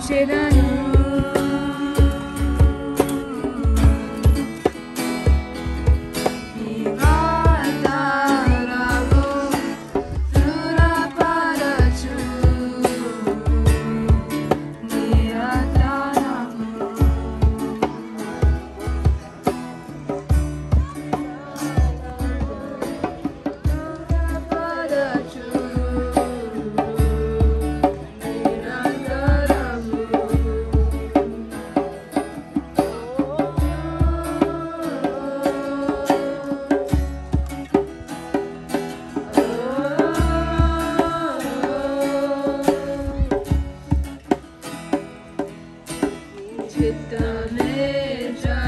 Sedan It's the magic.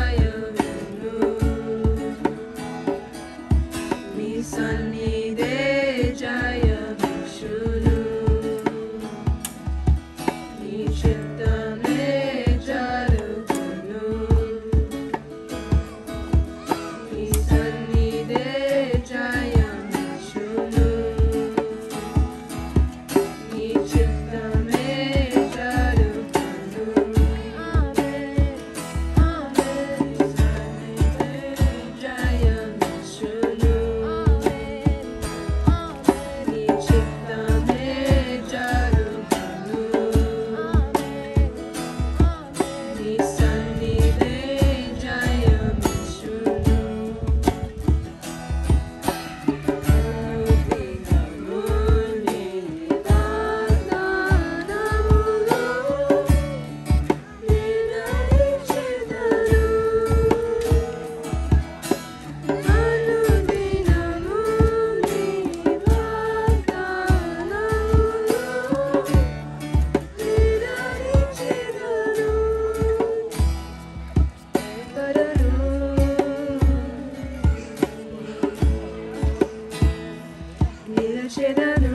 should have